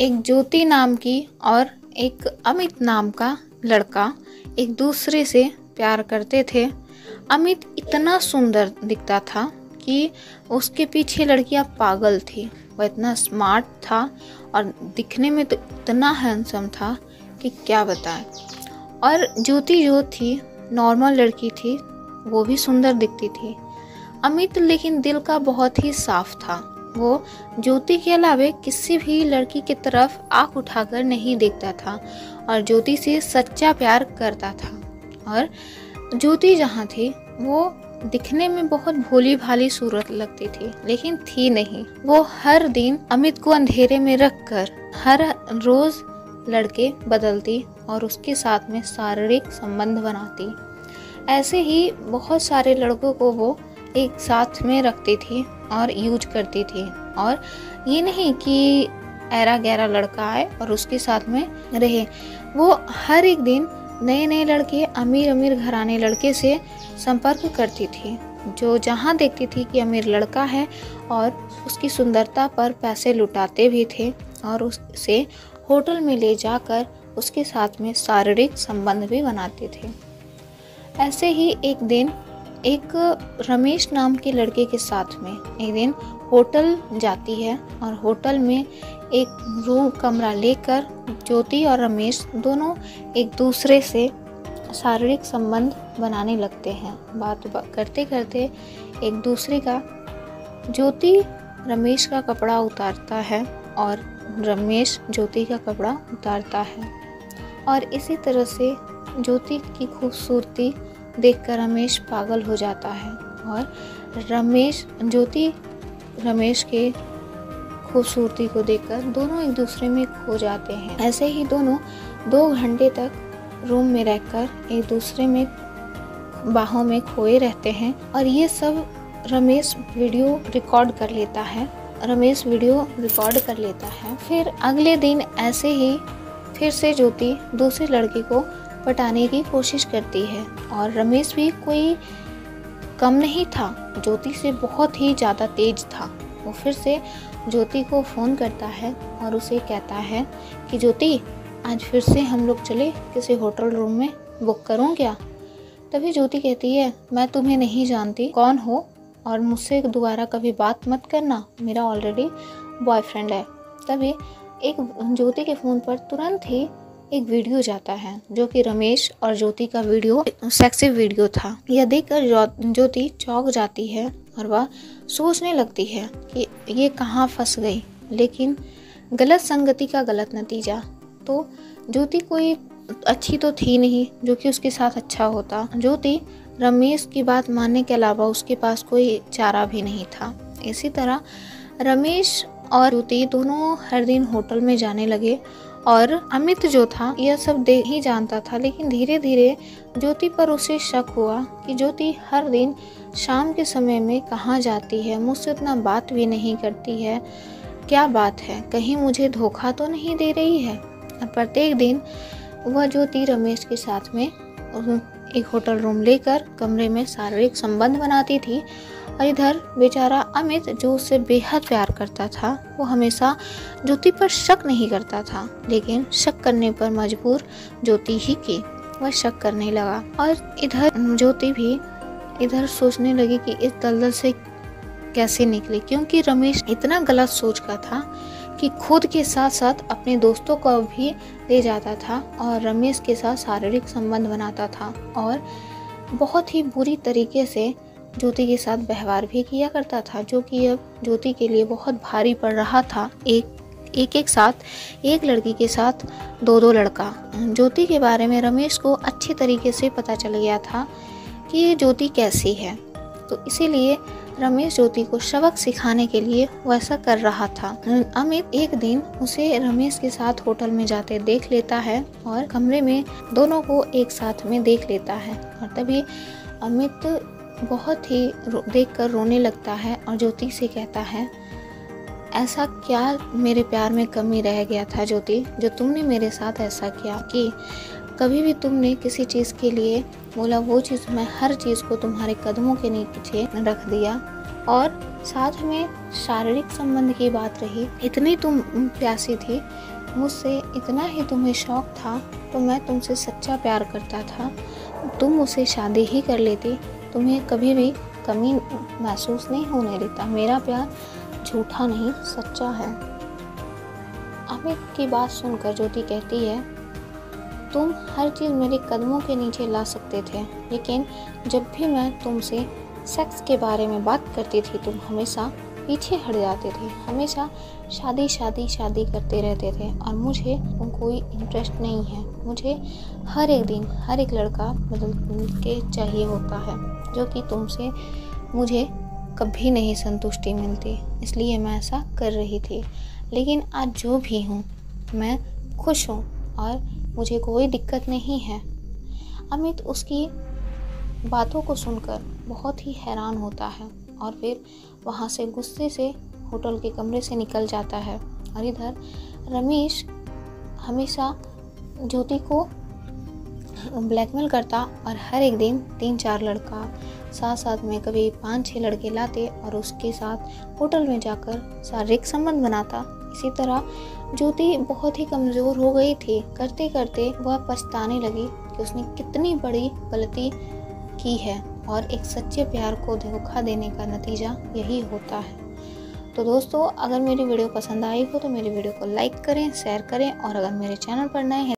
एक ज्योति नाम की और एक अमित नाम का लड़का एक दूसरे से प्यार करते थे। अमित इतना सुंदर दिखता था कि उसके पीछे लड़कियाँ पागल थी। वह इतना स्मार्ट था और दिखने में तो इतना हैंडसम था कि क्या बताएँ। और ज्योति जो थी नॉर्मल लड़की थी, वो भी सुंदर दिखती थी। अमित लेकिन दिल का बहुत ही साफ़ था। वो ज्योति के अलावे किसी भी लड़की की तरफ़ आँख उठाकर नहीं देखता था और ज्योति से सच्चा प्यार करता था। और ज्योति जहाँ थी, वो दिखने में बहुत भोली भाली सूरत लगती थी, लेकिन थी नहीं। वो हर दिन अमित को अंधेरे में रखकर हर रोज लड़के बदलती और उसके साथ में शारीरिक संबंध बनाती। ऐसे ही बहुत सारे लड़कों को वो एक साथ में रखती थी और यूज़ करती थी। और ये नहीं कि ऐरा गहरा लड़का आए और उसके साथ में रहे। वो हर एक दिन नए नए लड़के अमीर अमीर घराने लड़के से संपर्क करती थी, जो जहाँ देखती थी कि अमीर लड़का है और उसकी सुंदरता पर पैसे लुटाते भी थे और उसे होटल में ले जाकर उसके साथ में शारीरिक संबंध भी बनाते थे। ऐसे ही एक दिन एक रमेश नाम के लड़के के साथ में एक दिन होटल जाती है और होटल में एक रूम कमरा लेकर ज्योति और रमेश दोनों एक दूसरे से शारीरिक संबंध बनाने लगते हैं। बात करते करते एक दूसरे का ज्योति रमेश का कपड़ा उतारता है और रमेश ज्योति का कपड़ा उतारता है। और इसी तरह से ज्योति की खूबसूरती देखकर रमेश पागल हो जाता है और रमेश, ज्योति रमेश के खूबसूरती को देखकर दोनों एक दूसरे में खो जाते हैं। ऐसे ही दोनों दो घंटे तक रूम में रहकर एक दूसरे में बाहों में खोए रहते हैं और ये सब रमेश वीडियो रिकॉर्ड कर लेता है। रमेश वीडियो रिकॉर्ड कर लेता है। फिर अगले दिन ऐसे ही फिर से ज्योति दूसरे लड़के को पटाने की कोशिश करती है और रमेश भी कोई कम नहीं था। ज्योति से बहुत ही ज़्यादा तेज था। वो फिर से ज्योति को फ़ोन करता है और उसे कहता है कि, ज्योति, आज फिर से हम लोग चले किसी होटल रूम में बुक करूँ क्या? तभी ज्योति कहती है, मैं तुम्हें नहीं जानती कौन हो और मुझसे दोबारा कभी बात मत करना। मेरा ऑलरेडी बॉयफ्रेंड है। तभी एक ज्योति के फ़ोन पर तुरंत ही एक वीडियो जाता है, जो कि रमेश और ज्योति का वीडियो सेक्सी वीडियो था। यह देखकर ज्योति चौक जाती है और वह सोचने लगती है कि ये कहाँ फंस गई। लेकिन गलत संगति का गलत नतीजा तो ज्योति कोई अच्छी तो थी नहीं, जो कि उसके साथ अच्छा होता। ज्योति रमेश की बात मानने के अलावा उसके पास कोई चारा भी नहीं था। इसी तरह रमेश और ज्योति दोनों हर दिन होटल में जाने लगे और अमित जो था, यह सब दे ही जानता था, लेकिन धीरे धीरे ज्योति पर उसे शक हुआ कि ज्योति हर दिन शाम के समय में कहाँ जाती है। मुझसे उतना बात भी नहीं करती है। क्या बात है? कहीं मुझे धोखा तो नहीं दे रही है? प्रत्येक दिन वह ज्योति रमेश के साथ में एक होटल रूम लेकर कमरे में शारीरिक संबंध बनाती थी इधर बेचारा अमित जो उससे बेहद प्यार करता था, वो हमेशा ज्योति पर शक नहीं करता था, लेकिन शक करने पर मजबूर ज्योति ही की। वह शक करने लगा और इधर ज्योति भी इधर सोचने लगी कि इस दलदल से कैसे निकले, क्योंकि रमेश इतना गलत सोच का था कि खुद के साथ साथ अपने दोस्तों को भी ले जाता था और रमेश के साथ शारीरिक संबंध बनाता था और बहुत ही बुरी तरीके से ज्योति के साथ व्यवहार भी किया करता था, जो कि अब ज्योति के लिए बहुत भारी पड़ रहा था। एक एक एक साथ, एक लड़की के साथ दो दो लड़का। ज्योति के बारे में रमेश को अच्छे तरीके से पता चल गया था कि ये ज्योति कैसी है। तो इसीलिए रमेश ज्योति को सबक सिखाने के लिए वैसा कर रहा था। अमित एक दिन उसे रमेश के साथ होटल में जाते देख लेता है और कमरे में दोनों को एक साथ में देख लेता है। और तभी अमित बहुत ही देख कर रोने लगता है और ज्योति से कहता है, ऐसा क्या मेरे प्यार में कमी रह गया था ज्योति, जो तुमने मेरे साथ ऐसा किया कि कभी भी तुमने किसी चीज़ के लिए बोला, वो चीज़ मैं हर चीज़ को तुम्हारे कदमों के नीचे रख दिया और साथ में शारीरिक संबंध की बात रही। इतनी तुम प्यासी थी, मुझसे इतना ही तुम्हें शौक था तो मैं तुमसे सच्चा प्यार करता था। तुम उसे शादी ही कर लेती तुम्हें कभी भी कमी महसूस नहीं होने देता। मेरा प्यार झूठा नहीं, सच्चा है। अमित की बात सुनकर ज्योति कहती है, तुम हर चीज़ मेरे कदमों के नीचे ला सकते थे, लेकिन जब भी मैं तुमसे सेक्स के बारे में बात करती थी, तुम हमेशा पीछे हट जाते थे। हमेशा शादी शादी शादी करते रहते थे और मुझे कोई इंटरेस्ट नहीं है। मुझे हर एक दिन हर एक लड़का बदल के चाहिए होता है, जो कि तुमसे मुझे कभी नहीं संतुष्टि मिलती। इसलिए मैं ऐसा कर रही थी। लेकिन आज जो भी हूँ, मैं खुश हूँ और मुझे कोई दिक्कत नहीं है। अमित उसकी बातों को सुनकर बहुत ही हैरान होता है। और फिर वहाँ से गुस्से से होटल के कमरे से निकल जाता है। और इधर रमेश हमेशा ज्योति को ब्लैकमेल करता और हर एक दिन तीन चार लड़का साथ साथ में कभी पाँच छः लड़के लाते और उसके साथ होटल में जाकर शारीरिक संबंध बनाता। इसी तरह ज्योति बहुत ही कमज़ोर हो गई थी। करते करते वह पछताने लगी कि उसने कितनी बड़ी गलती की है। और एक सच्चे प्यार को धोखा देने का नतीजा यही होता है। तो दोस्तों, अगर मेरी वीडियो पसंद आई हो तो मेरी वीडियो को लाइक करें, शेयर करें और अगर मेरे चैनल पर नए हैं